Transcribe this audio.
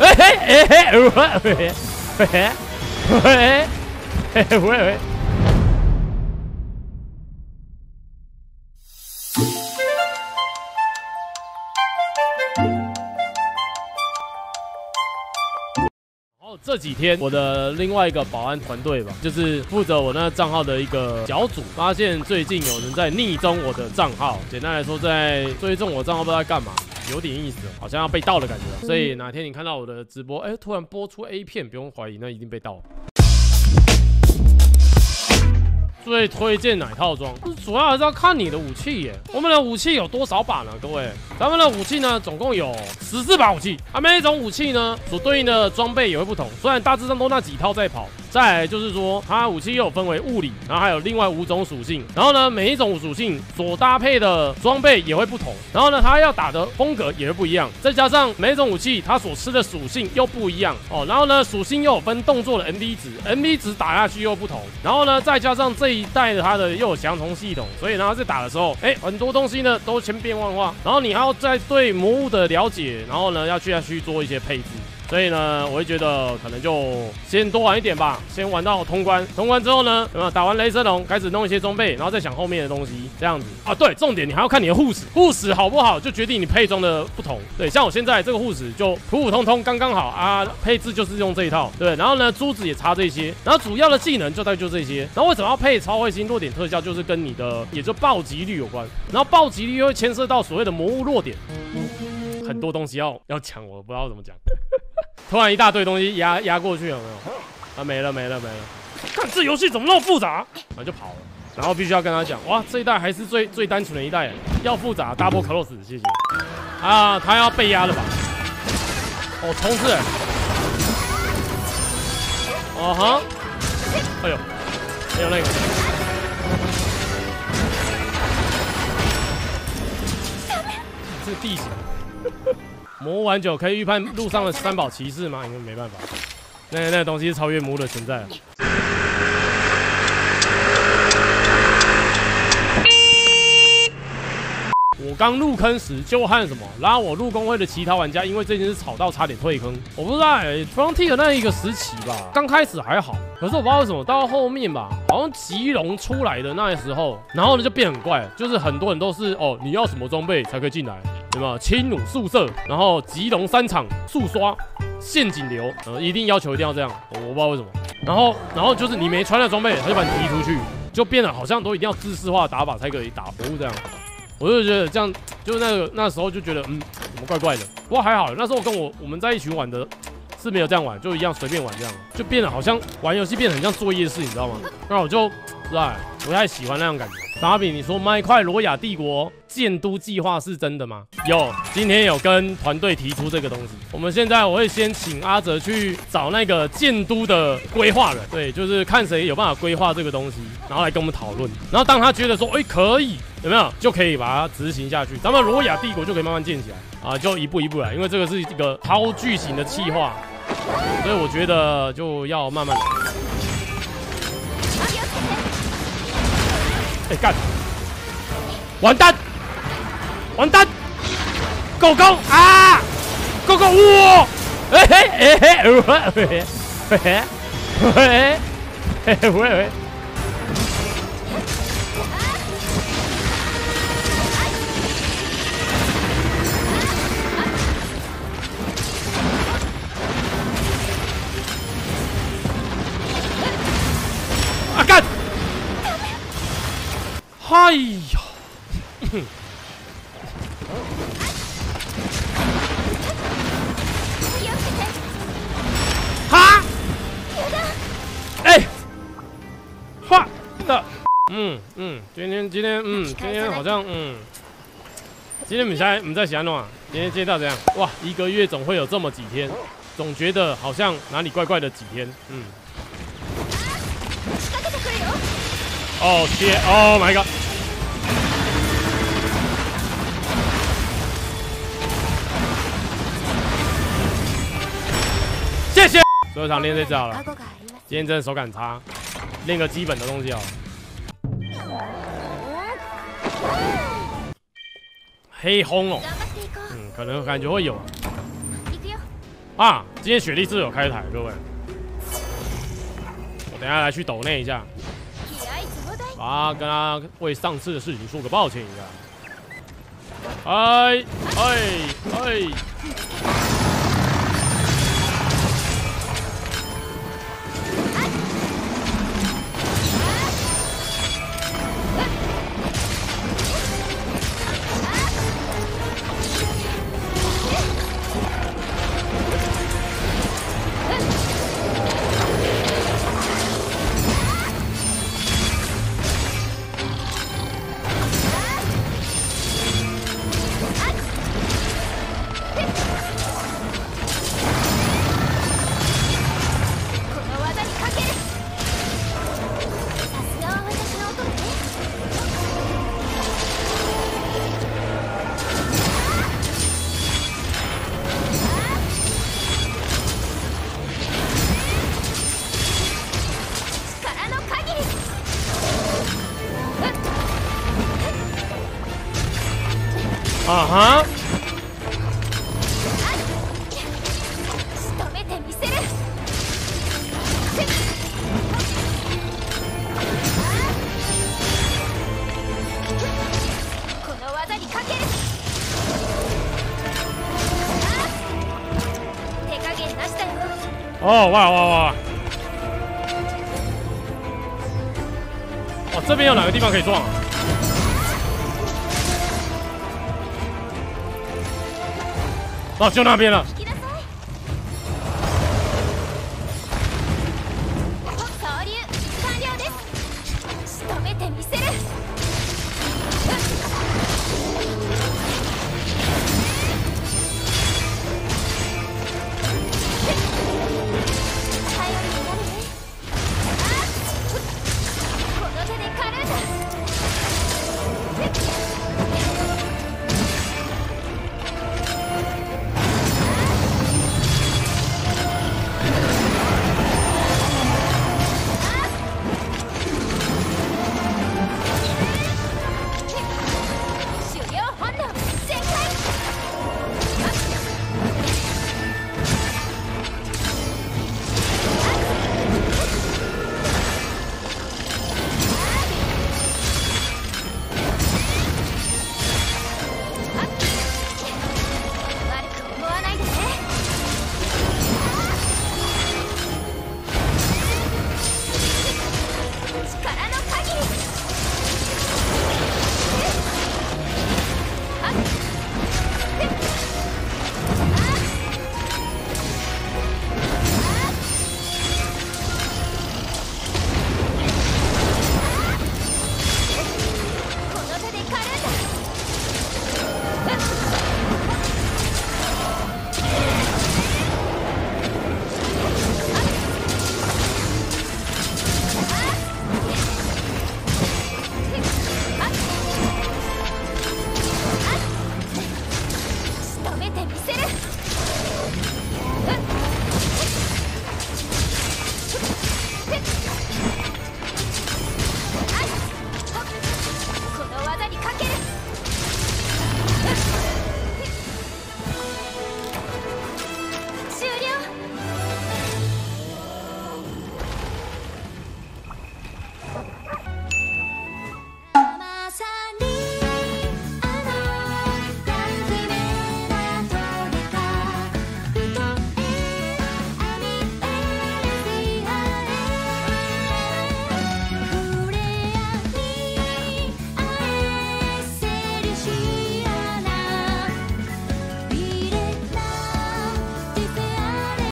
哎嘿哎嘿，喂喂喂喂喂喂喂。然后这几天我的另外一个保安团队吧，就是负责我那个账号的一个小组，发现最近有人在逆中我的账号，简单来说，在追踪我账号不知道在干嘛。有点意思，好像要被盗的感觉。所以哪天你看到我的直播，哎，突然播出 A 片，不用怀疑，那一定被盗。最推荐哪套装？主要还是要看你的武器耶。我们的武器有多少把呢？各位，咱们的武器呢，总共有十四把武器。啊，每一种武器呢，所对应的装备也会不同。虽然大致上都那几套在跑。再来就是说，它武器又有分为物理，然后还有另外五种属性。然后呢，每一种属性所搭配的装备也会不同。然后呢，它要打的风格也会不一样。再加上每一种武器它所吃的属性又不一样哦。然后呢，属性又有分动作的 M V 值，M V 值打下去又不同。然后呢，再加上这一代的它的又有相同系统，所以呢，在打的时候，哎，很多东西呢都千变万化。然后你还要在对魔物的了解，然后呢，要去要去做一些配置。所以呢，我会觉得可能就先多玩一点吧，先玩到通关。通关之后呢，有没有打完雷神龙，开始弄一些装备，然后再想后面的东西，这样子啊。对，重点你还要看你的护士，护士好不好，就决定你配装的不同。对，像我现在这个护士就普普通通，刚刚好啊，配置就是用这一套。对，然后呢，珠子也差这些，然后主要的技能就大概就这些。然后为什么要配超会星弱点特效，就是跟你的也就暴击率有关。然后暴击率又会牵涉到所谓的魔物弱点，很多东西要要抢，我不知道怎么讲。突然一大堆东西压压过去，有没有？啊，没了没了没了！看这游戏怎么那么复杂，然后就跑了。然后必须要跟他讲，哇，这一代还是最最单纯的一代，要复杂 double close，谢谢。啊，他要被压了吧？哦，冲刺！哦哈！哎呦，还有那个。这地形。魔丸酒可以预判路上的三宝骑士吗？应该没办法，那那个东西是超越魔的存在。我刚入坑时就和什么拉我入公会的其他玩家，因为这件事吵到差点退坑。我不知道，Frontier 那一个时期吧，刚开始还好，可是我不知道为什么到后面吧，好像吉隆出来的那时候，然后呢就变很怪，就是很多人都是哦，你要什么装备才可以进来？有没有轻弩速射，然后吉隆三场速刷，陷阱流，呃，一定要求一定要这样，我不知道为什么。然后，然后就是你没穿的装备，他就把你踢出去，就变得好像都一定要自式化打法才可以打服这样。我就觉得这样，就是那个那时候就觉得，嗯，怎么怪怪的。不过还好，那时候跟我我们在一起玩的是没有这样玩，就一样随便玩这样，就变得好像玩游戏变得很像做夜市，你知道吗？那我就，是吧，不太喜欢那种感觉。达比，你说麦块罗亚帝国建都计划是真的吗？有，今天有跟团队提出这个东西。我们现在我会先请阿哲去找那个建都的规划人，对，就是看谁有办法规划这个东西，然后来跟我们讨论。然后当他觉得说，哎，可以，有没有就可以把它执行下去，咱们罗亚帝国就可以慢慢建起来啊，就一步一步来，因为这个是一个超巨型的计划，所以我觉得就要慢慢来。哎干！完蛋！完蛋！狗狗啊！狗狗哇！哎嘿哎嘿喂喂喂喂喂哎呀！哈！哎，画的，嗯嗯，今天今天嗯，今天好像嗯，今天比赛我们在想弄啊，今天接到怎样？哇，一个月总会有这么几天，总觉得好像哪里怪怪的几天，嗯。哦天，Oh my god！谢谢。所有场练这招了，今天真的手感差，练个基本的东西哦。黑轰哦，嗯，可能感觉会有。啊，今天雪莉是有开台，各位。我等下来去抖那一下，啊，跟他为上次的事情说个抱歉一下。哎哎哎！啊哈！哦，哇哇哇！哇，这边有哪个地方可以撞？哦，就那边了。